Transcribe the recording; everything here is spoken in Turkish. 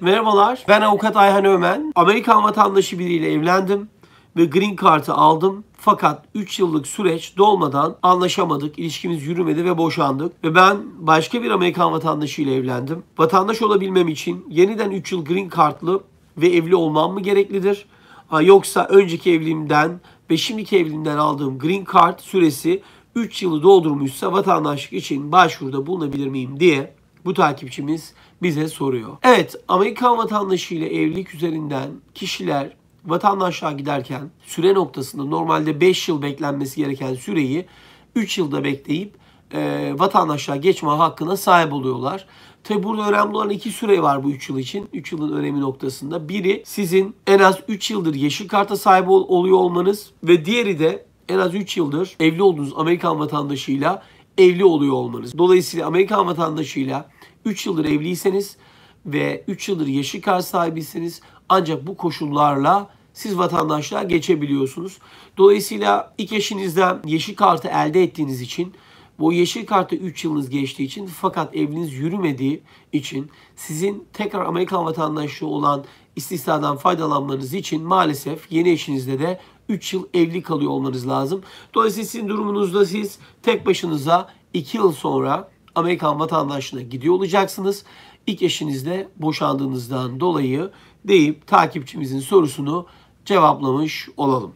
Merhabalar, ben avukat Ayhan Ömen. Amerikan vatandaşı biriyle evlendim ve green card'ı aldım. Fakat 3 yıllık süreç dolmadan anlaşamadık, ilişkimiz yürümedi ve boşandık. Ve ben başka bir Amerikan vatandaşı ile evlendim. Vatandaş olabilmem için yeniden 3 yıl green card'lı ve evli olmam mı gereklidir? Yoksa önceki evliliğimden ve şimdiki evliliğimden aldığım green card süresi 3 yılı doldurmuşsa vatandaşlık için başvuruda bulunabilir miyim diye bu takipçimiz bize soruyor. Evet, Amerikan vatandaşı ile evlilik üzerinden kişiler vatandaşlığa giderken süre noktasında normalde 5 yıl beklenmesi gereken süreyi 3 yılda bekleyip e, vatandaşlığa geçme hakkına sahip oluyorlar. Tabi burada önemli olan iki süre var bu 3 yıl için. 3 yılın önemi noktasında. Biri sizin en az 3 yıldır yeşil karta sahip ol- oluyor olmanız ve diğeri de en az 3 yıldır evli olduğunuz Amerikan vatandaşıyla evli oluyor olmanız. Dolayısıyla Amerikan vatandaşıyla 3 yıldır evliyseniz ve 3 yıldır yeşil kart sahibiyseniz ancak bu koşullarla siz vatandaşlığa geçebiliyorsunuz. Dolayısıyla ilk eşinizden yeşil kartı elde ettiğiniz için bu yeşil kartı 3 yılınız geçtiği için fakat evliliğiniz yürümediği için sizin tekrar Amerikan vatandaşlığı olan istisnadan faydalanmanız için maalesef yeni eşinizde de 3 yıl evli kalıyor olmanız lazım. Dolayısıyla sizin durumunuzda siz tek başınıza 2 yıl sonra Amerikan vatandaşlığına gidiyor olacaksınız. İlk eşinizle boşandığınızdan dolayı deyip takipçimizin sorusunu cevaplamış olalım.